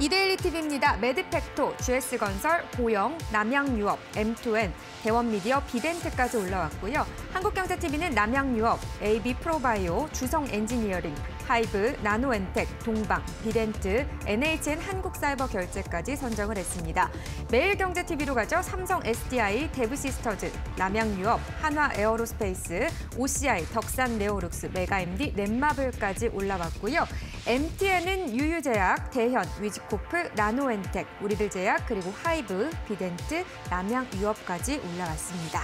이데일리 TV입니다. 매드팩토, GS건설, 보영, 남양유업, M2N, 대원미디어, 비덴트까지 올라왔고요. 한국경제TV는 남양유업, AB프로바이오, 주성엔지니어링, 하이브, 나노엔텍, 동방, 비덴트, NHN 한국사이버 결제까지 선정을 했습니다. 매일경제TV로 가죠. 삼성 SDI, 데브시스터즈, 남양유업, 한화에어로스페이스, OCI, 덕산 네오룩스, 메가MD, 넷마블까지 올라왔고요. MTN은 유유제약, 대현, 위즈코프, 나노엔텍, 우리들제약, 그리고 하이브, 비덴트, 남양유업까지 올라왔습니다.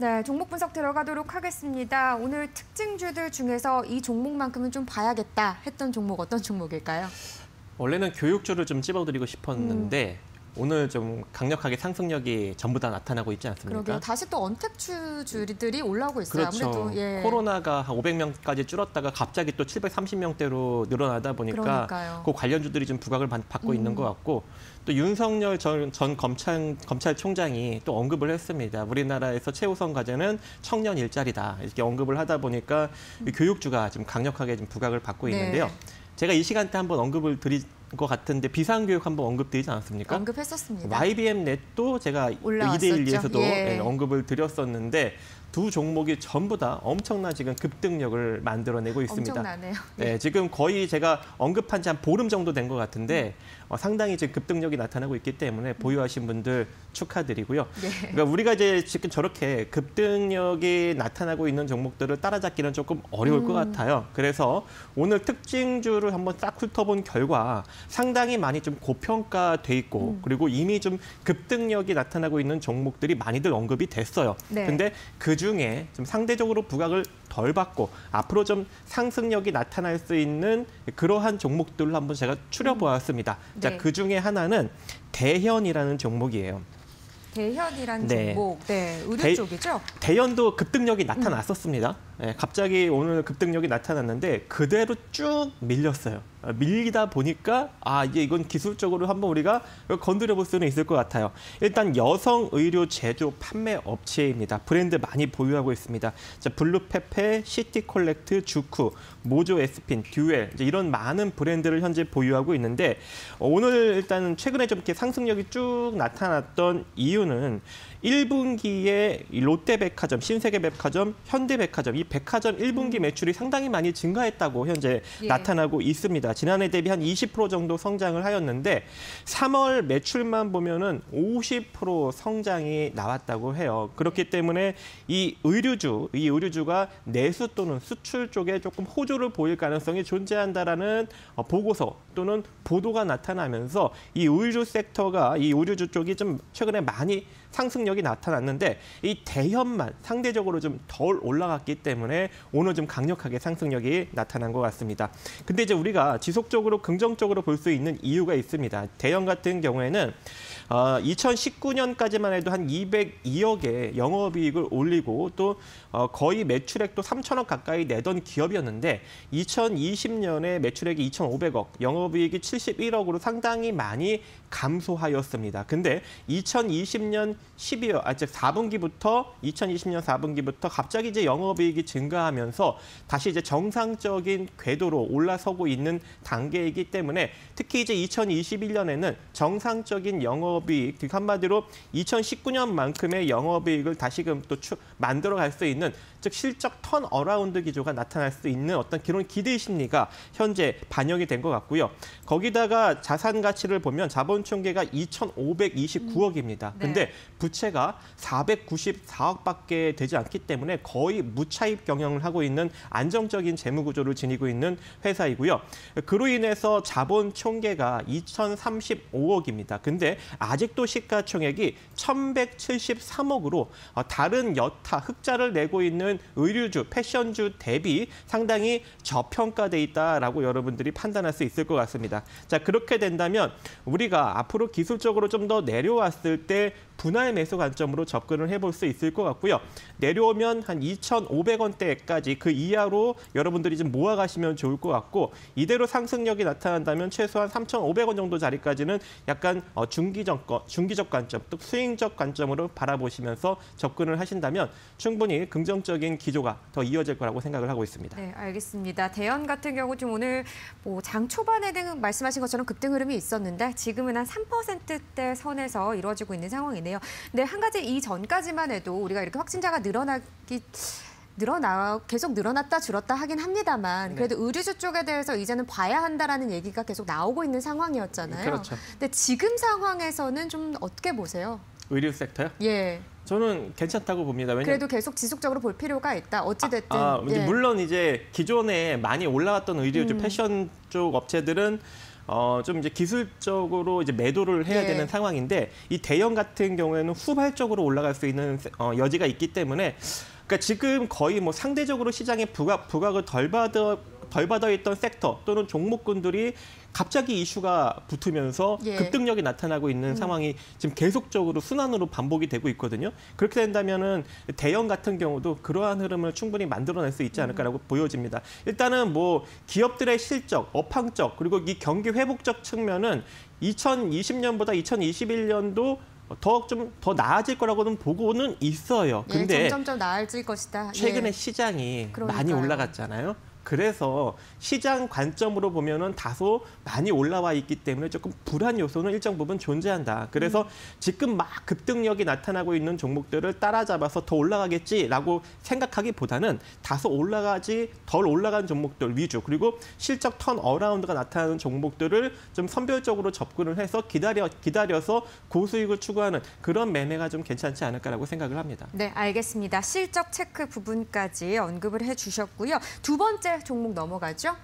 네, 종목 분석 들어가도록 하겠습니다. 오늘 특징주들 중에서 이 종목만큼은 좀 봐야겠다 했던 종목 어떤 종목일까요? 원래는 교육주를 좀 찝어드리고 싶었는데 음. 오늘 좀 강력하게 상승력이 전부 다 나타나고 있지 않습니까? 그러게요. 다시 또 언택주들이 올라오고 있어요. 그렇죠. 아무래도 예. 코로나가 한 500명까지 줄었다가 갑자기 또 730명대로 늘어나다 보니까 그러니까요. 그 관련주들이 좀 부각을 받고 음. 있는 것 같고 또 윤석열 전, 전 검찰, 검찰총장이 또 언급을 했습니다. 우리나라에서 최우선 과제는 청년 일자리다. 이렇게 언급을 하다 보니까 음. 교육주가 지금 강력하게 좀 부각을 받고 네. 있는데요. 제가 이 시간대 한번 언급을 드리 것 같은데 비상교육 한번 언급되지 않았습니까? 언급했었습니다. YBM 넷도 제가 이데일리에서도 예. 네, 언급을 드렸었는데 두 종목이 전부 다 엄청난 지금 급등력을 만들어내고 있습니다. 엄청나네요. 네, 지금 거의 제가 언급한 지 한 보름 정도 된 것 같은데 음. 어, 상당히 지금 급등력이 나타나고 있기 때문에 보유하신 분들 축하드리고요. 네. 그러니까 우리가 이제 지금 저렇게 급등력이 나타나고 있는 종목들을 따라잡기는 조금 어려울 음. 것 같아요. 그래서 오늘 특징주를 한번 싹 훑어본 결과 상당히 많이 좀 고평가돼 있고 음. 그리고 이미 좀 급등력이 나타나고 있는 종목들이 많이들 언급이 됐어요. 네. 근데 그 중에 좀 상대적으로 부각을 덜 받고 앞으로 좀 상승력이 나타날 수 있는 그러한 종목들을 한번 제가 추려보았습니다. 음. 자, 네. 그 중에 하나는 대현이라는 종목이에요. 대현이란 네. 종목, 네, 의료 대, 쪽이죠? 대현도 급등력이 나타났었습니다. 음. 네, 갑자기 오늘 급등력이 나타났는데 그대로 쭉 밀렸어요. 아, 밀리다 보니까 아 이제 이건 기술적으로 한번 우리가 건드려 볼 수는 있을 것 같아요. 일단 여성 의류 제조 판매 업체입니다. 브랜드 많이 보유하고 있습니다. 자, 블루페페, 씨씨콜렉트, 주크, 모조 에스핀, 듀엘 이런 많은 브랜드를 현재 보유하고 있는데 오늘 일단 최근에 좀 이렇게 상승력이 쭉 나타났던 이유는 1분기에 롯데백화점, 신세계백화점, 현대백화점 이 백화점 1분기 음. 매출이 상당히 많이 증가했다고 현재 예. 나타나고 있습니다. 지난해 대비 한 20% 정도 성장을 하였는데 3월 매출만 보면은 50% 성장이 나왔다고 해요. 그렇기 때문에 이 의류주, 이 의류주가 내수 또는 수출 쪽에 조금 호조를 보일 가능성이 존재한다라는 어, 보고서 또는 보도가 나타나면서 이 의류 섹터가 이 의류주 쪽이 좀 최근에 많이 상승력이 나타났는데 이 대현만 상대적으로 좀 덜 올라갔기 때문에 오늘 좀 강력하게 상승력이 나타난 것 같습니다. 근데 이제 우리가 지속적으로 긍정적으로 볼 수 있는 이유가 있습니다. 대현 같은 경우에는 어, 2019년까지만 해도 한 202억의 영업이익을 올리고 또 어, 거의 매출액도 3천억 가까이 내던 기업이었는데 2020년에 매출액이 2,500억, 영업이익이 71억으로 상당히 많이 감소하였습니다. 근데 2020년 12월, 아, 즉 4분기부터 2020년 4분기부터 갑자기 이제 영업이익이 증가하면서 다시 이제 정상적인 궤도로 올라서고 있는 단계이기 때문에 특히 이제 2021년에는 정상적인 영업이익, 즉 한마디로 2019년만큼의 영업이익을 다시금 또 추, 만들어갈 수 있는 즉 실적 turnaround 기조가 나타날 수 있는 어떤 그런 기대 심리가 현재 반영이 된 것 같고요. 거기다가 자산 가치를 보면 자본 총계가 2,529억입니다. 음. 네. 근데 부채가 494억밖에 되지 않기 때문에 거의 무차입 경영을 하고 있는 안정적인 재무 구조를 지니고 있는 회사이고요. 그로 인해서 자본 총계가 2,035억입니다. 근데 아직도 시가총액이 1,173억으로 다른 여타 흑자를 내고 있는 의류주, 패션주 대비 상당히 저평가돼 있다라고 여러분들이 판단할 수 있을 것 같습니다. 자, 그렇게 된다면 우리가 앞으로 기술적으로 좀 더 내려왔을 때 분할 매수 관점으로 접근을 해볼 수 있을 것 같고요. 내려오면 한 2,500원대까지 그 이하로 여러분들이 좀 모아가시면 좋을 것 같고 이대로 상승력이 나타난다면 최소한 3,500원 정도 자리까지는 약간 어, 중기적 거- 중기적 관점, 또 스윙적 관점으로 바라보시면서 접근을 하신다면 충분히 긍정적인 기조가 더 이어질 거라고 생각을 하고 있습니다. 네, 알겠습니다. 대연 같은 경우 좀 오늘 뭐 장 초반에는 말씀하신 것처럼 급등 흐름이 있었는데 지금은 한 3%대 선에서 이루어지고 있는 상황이네요. 근데 한 가지 이 전까지만 해도 우리가 이렇게 확진자가 늘어나기 늘어나 계속 늘어났다 줄었다 하긴 합니다만 네. 그래도 의류주 쪽에 대해서 이제는 봐야 한다라는 얘기가 계속 나오고 있는 상황이었잖아요. 그렇죠. 근데 지금 상황에서는 좀 어떻게 보세요? 의류 섹터요? 예. 저는 괜찮다고 봅니다. 왜냐면 그래도 계속 지속적으로 볼 필요가 있다. 어찌 됐든 아, 이제 예. 물론 이제 기존에 많이 올라왔던 의류주 음. 패션 쪽 업체들은 어, 좀 이제 기술적으로 이제 매도를 해야 예. 되는 상황인데 이 대형 같은 경우에는 후발적으로 올라갈 수 있는 어, 여지가 있기 때문에 그러니까 지금 거의 뭐 상대적으로 시장에 부각 부각을 덜 받아 덜 받아 있던 섹터 또는 종목군들이 갑자기 이슈가 붙으면서 예. 급등력이 나타나고 있는 상황이 지금 계속적으로 순환으로 반복이 되고 있거든요. 그렇게 된다면은 대형 같은 경우도 그러한 흐름을 충분히 만들어낼 수 있지 않을까라고 보여집니다. 일단은 뭐 기업들의 실적, 업황적 그리고 이 경기 회복적 측면은 2020년보다 2021년도 더좀더 나아질 거라고는 보고는 있어요. 예, 근데 점점점 나아질 것이다. 최근에 예. 시장이 그러니까요. 많이 올라갔잖아요. 그래서 시장 관점으로 보면은 다소 많이 올라와 있기 때문에 조금 불안 요소는 일정 부분 존재한다. 그래서 음. 지금 막 급등력이 나타나고 있는 종목들을 따라잡아서 더 올라가겠지라고 생각하기보다는 다소 올라가지 덜 올라간 종목들 위주 그리고 실적 턴 어라운드가 나타나는 종목들을 좀 선별적으로 접근을 해서 기다려 기다려서 고수익을 추구하는 그런 매매가 좀 괜찮지 않을까라고 생각을 합니다. 네, 알겠습니다. 실적 체크 부분까지 언급을 해주셨고요. 두 번째 종목 넘어가죠.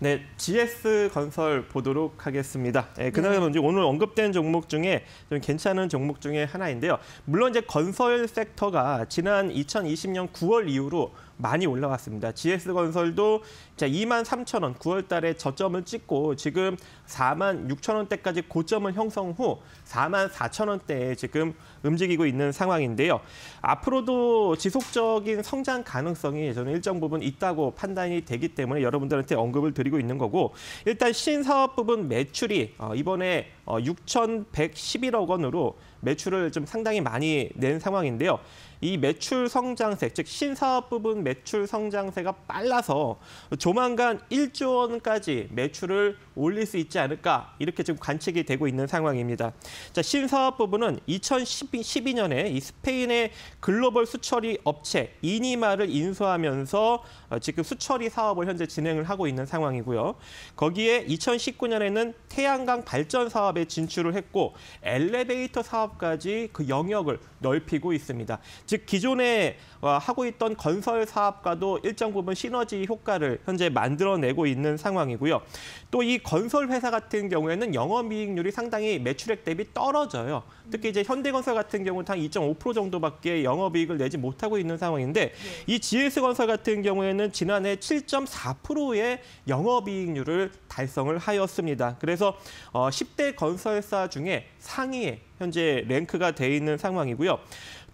네, GS 건설 보도록 하겠습니다. 예, 그나마 네. 오늘 언급된 종목 중에 좀 괜찮은 종목 중에 하나인데요. 물론 이제 건설 섹터가 지난 2020년 9월 이후로 많이 올라왔습니다. GS 건설도 자 2만 3천 원 9월 달에 저점을 찍고 지금 4만 6천 원대까지 고점을 형성 후 4만 4천 원대에 지금 움직이고 있는 상황인데요. 앞으로도 지속적인 성장 가능성이 저는 일정 부분 있다고 판단이 되기 때문에 여러분들한테 언급을 드리고 있는 거고 일단 신사업 부분 매출이 어, 이번에 어, 6,111억 원으로 매출을 좀 상당히 많이 낸 상황인데요. 이 매출 성장세, 즉 신사업 부분 매출 성장세가 빨라서 조만간 1조 원까지 매출을 올릴 수 있지 않을까 이렇게 지금 관측이 되고 있는 상황입니다. 자, 신사업 부분은 2012년에 이 스페인의 글로벌 수처리 업체 이니마를 인수하면서 어, 지금 수처리 사업을 현재 진행을 하고 있는 상황이고요. 거기에 2019년에는 태양광 발전 사업에 진출을 했고 엘리베이터 사업까지 그 영역을 넓히고 있습니다. 즉 기존에 어, 하고 있던 건설 사업과도 일정 부분 시너지 효과를 현재 만들어내고 있는 상황이고요. 또 이 건설 회사 같은 경우에는 영업이익률이 상당히 매출액 대비 떨어져요. 특히 이제 현대건설 같은 경우는 한 2.5% 정도밖에 영업이익을 내지 못하고 있는 상황인데 이 GS건설 같은 경우에는 지난해 7.4%의 영업이익률을 달성을 하였습니다. 그래서 어, 10대 건 설사 중에 상위에 현재 랭크가 돼 있는 상황이고요.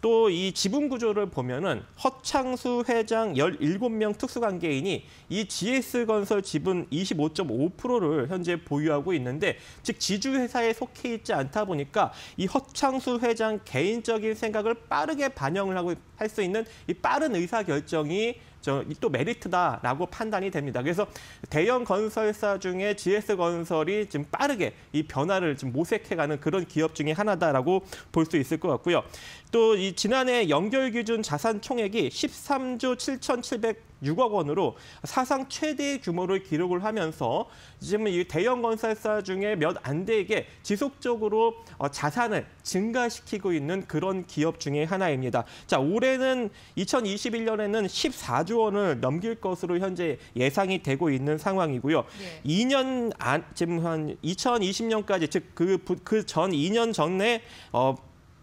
또 이 지분 구조를 보면은 허창수 회장 17명 특수관계인이 이 GS건설 지분 25.5%를 현재 보유하고 있는데 즉 지주회사에 속해 있지 않다 보니까 이 허창수 회장 개인적인 생각을 빠르게 반영을 하고 할 수 있는 이 빠른 의사결정이 또 메리트다라고 판단이 됩니다. 그래서 대형 건설사 중에 GS건설이 지금 빠르게 이 변화를 지금 모색해가는 그런 기업 중에 하나다라고 볼 수 있을 것 같고요. 또 이 지난해 연결 기준 자산 총액이 13조 7,706억 원으로 사상 최대의 규모를 기록을 하면서 지금 이 대형 건설사 중에 몇 안 되게 지속적으로 어, 자산을 증가시키고 있는 그런 기업 중에 하나입니다. 자, 올해는 2021년에는 14조 원을 넘길 것으로 현재 예상이 되고 있는 상황이고요. 예. 2년 안 지금 한 2020년까지 즉 그 그전 2년 전에 어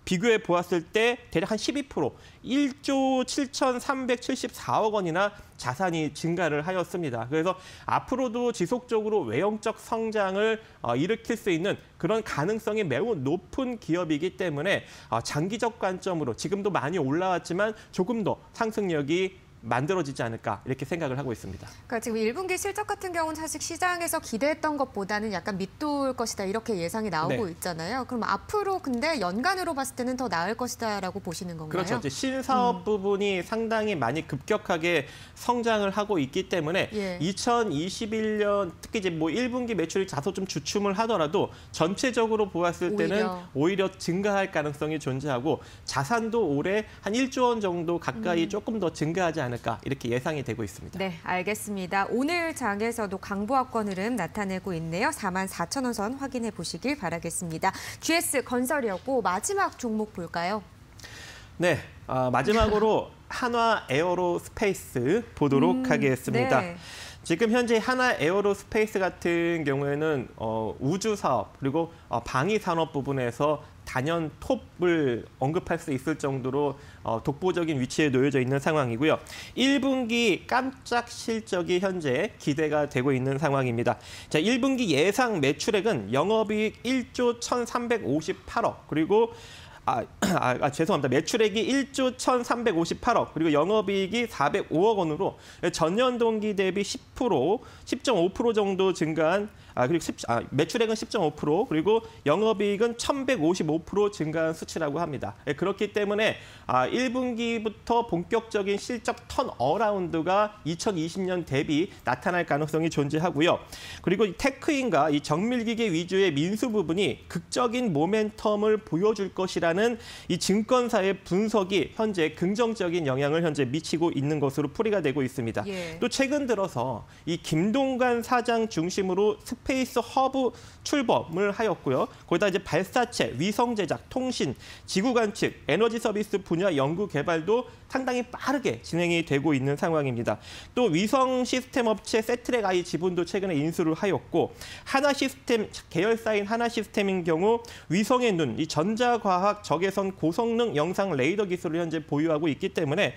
비교해 보았을 때 대략 한 12% 1조 7,374억 원이나 자산이 증가를 하였습니다. 그래서 앞으로도 지속적으로 외형적 성장을 어, 일으킬 수 있는 그런 가능성이 매우 높은 기업이기 때문에 어, 장기적 관점으로 지금도 많이 올라왔지만 조금 더 상승력이 만들어지지 않을까 이렇게 생각을 하고 있습니다. 그러니까 지금 1분기 실적 같은 경우는 사실 시장에서 기대했던 것보다는 약간 밑돌 것이다 이렇게 예상이 나오고 네. 있잖아요. 그럼 앞으로 근데 연간으로 봤을 때는 더 나을 것이다라고 보시는 건가요? 그렇죠. 이제 신사업 음. 부분이 상당히 많이 급격하게 성장을 하고 있기 때문에 예. 2021년 특히 이제 뭐 1분기 매출이 다소 좀 주춤을 하더라도 전체적으로 보았을 때는 오히려. 오히려 증가할 가능성이 존재하고 자산도 올해 한 1조 원 정도 음. 가까이 조금 더 증가하지 않을까 이렇게 예상이 되고 있습니다. 네, 알겠습니다. 오늘 장에서도 강보합권 흐름 나타내고 있네요. 4만 4천 원 선 확인해 보시길 바라겠습니다. GS 건설이었고 마지막 종목 볼까요? 네, 아, 마지막으로 한화 에어로 스페이스 보도록 음, 하겠습니다. 네. 지금 현재 한화 에어로 스페이스 같은 경우에는 어, 우주 사업 그리고 어, 방위 산업 부분에서 단연 톱을 언급할 수 있을 정도로 어, 독보적인 위치에 놓여져 있는 상황이고요. 1분기 깜짝 실적이 현재 기대가 되고 있는 상황입니다. 자, 1분기 예상 매출액은 영업이익 1조 1,358억 그리고 아, 아, 아, 죄송합니다. 매출액이 1조 1,358억 그리고 영업이익이 405억 원으로 전년 동기 대비 10% 10.5% 정도 증가한 아 그리고 10, 아, 매출액은 10.5% 그리고 영업이익은 1,155% 증가한 수치라고 합니다. 예, 그렇기 때문에 아, 1분기부터 본격적인 실적 턴 어라운드가 2020년 대비 나타날 가능성이 존재하고요. 그리고 이 테크윈과 이 정밀기계 위주의 민수 부분이 극적인 모멘텀을 보여줄 것이라 는 이 증권사의 분석이 현재 긍정적인 영향을 현재 미치고 있는 것으로 풀이가 되고 있습니다. 예. 또 최근 들어서 이 김동관 사장 중심으로 스페이스 허브 출범을 하였고요. 거기다 이제 발사체, 위성 제작, 통신, 지구 관측, 에너지 서비스 분야 연구 개발도 상당히 빠르게 진행이 되고 있는 상황입니다. 또 위성 시스템 업체 세트렉 아이 지분도 최근에 인수를 하였고 하나 시스템 계열사인 하나 시스템인 경우 위성의 눈, 이 전자과학 적외선 고성능 영상 레이더 기술을 현재 보유하고 있기 때문에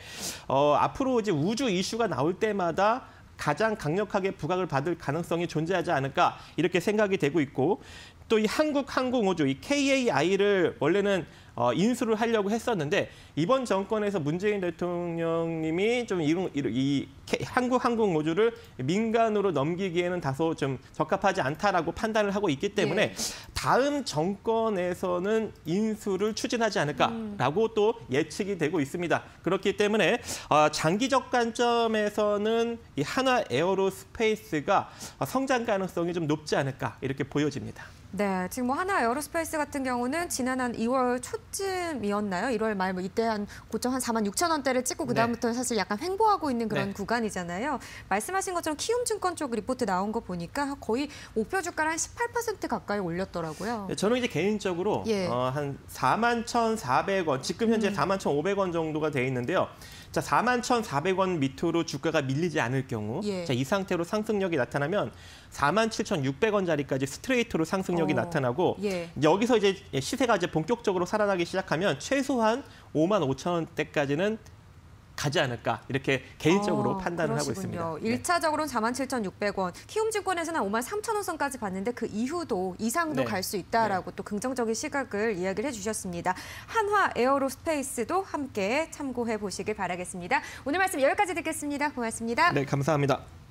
어, 앞으로 이제 우주 이슈가 나올 때마다 가장 강력하게 부각을 받을 가능성이 존재하지 않을까 이렇게 생각이 되고 있고 또 이 한국 항공우주 이 KAI를 원래는 어, 인수를 하려고 했었는데 이번 정권에서 문재인 대통령님이 좀 이, 이, 이 K- 한국 항공우주를 민간으로 넘기기에는 다소 좀 적합하지 않다라고 판단을 하고 있기 때문에 예. 다음 정권에서는 인수를 추진하지 않을까라고 또 예측이 되고 있습니다. 그렇기 때문에 어, 장기적 관점에서는 이 한화 에어로스페이스가 어, 성장 가능성이 좀 높지 않을까 이렇게 보여집니다. 네, 지금 뭐 한화 에어로스페이스 같은 경우는 지난 한 2월 초쯤이었나요? 1월 말 뭐 이때 한 고점 한 4만 6천 원대를 찍고 그 다음부터는 사실 약간 횡보하고 있는 그런 네. 구간이잖아요. 말씀하신 것처럼 키움증권 쪽 리포트 나온 거 보니까 거의 목표 주가를 한 18% 가까이 올렸더라고요. 네, 저는 이제 개인적으로 예. 음. 어, 한 4만 1,400원, 지금 현재 4만 1,500원 정도가 돼 있는데요. 자, 4만 1,400원 밑으로 주가가 밀리지 않을 경우, 예. 자, 이 상태로 상승력이 나타나면 4만 7,600원짜리까지 스트레이트로 상승력이 어, 나타나고 예. 여기서 이제 시세가 이제 본격적으로 살아나기 시작하면 최소한 5만 5천 원대까지는 가지 않을까 이렇게 개인적으로 어, 판단을 하고 그러시군요. 있습니다. 네. 일차적으로는 47,600원, 키움증권에서는 5만 3천 원 선까지 봤는데 그 이후도 이상도 네. 갈수 있다라고 또 긍정적인 시각을 이야기를 해주셨습니다. 한화 에어로스페이스도 함께 참고해 보시길 바라겠습니다. 오늘 말씀 여기까지 듣겠습니다. 고맙습니다. 네, 감사합니다.